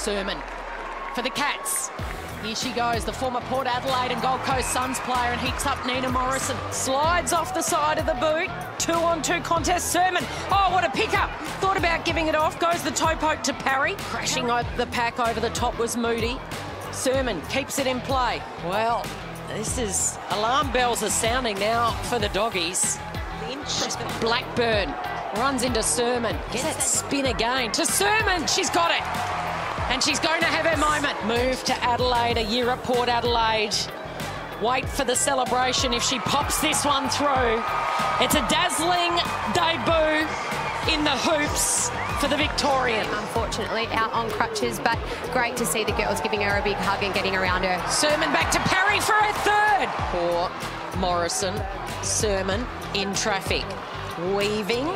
Surman for the Cats. Here she goes, the former Port Adelaide and Gold Coast Suns player, and heats up Nina Morrison. Slides off the side of the boot. Two on two contest. Surman. Oh, what a pickup. Thought about giving it off. Goes the toe poke to Parry. Crashing the pack over the top was Moody. Surman keeps it in play. Well, this is alarm bells are sounding now for the doggies. Blackburn runs into Surman. Get it spin again to Surman. She's got it. And she's going to have her moment. Move to Adelaide, a year at Port Adelaide. Wait for the celebration if she pops this one through. It's a dazzling debut in the hoops for the Victorian. Unfortunately, out on crutches, but great to see the girls giving her a big hug and getting around her. Surman back to Parry for her third. Poor Morrison. Surman in traffic. Weaving.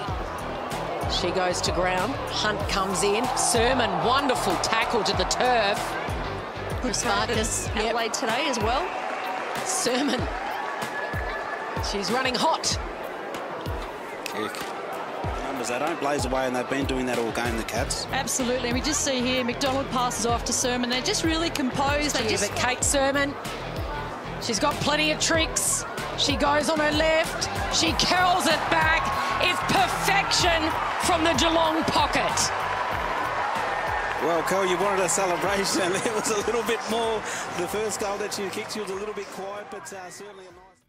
She goes to ground. Hunt comes in. Surman, wonderful tackle to the turf. Chris Marcus, Adelaide yep. today as well. Surman. She's running hot. Kick. Numbers, they don't blaze away and they've been doing that all game, the Cats. Absolutely. And we just see here, McDonald passes off to Surman. They're just really composed. They just... Kate Surman. She's got plenty of tricks. She goes on her left. She curls it back. It's perfection from the Geelong pocket. Well, Cole, you wanted a celebration. It was a little bit more. The first goal that she kicked, she was a little bit quiet, but uh, certainly a nice...